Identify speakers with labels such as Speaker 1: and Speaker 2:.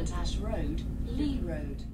Speaker 1: Clontash Road, Lee Road.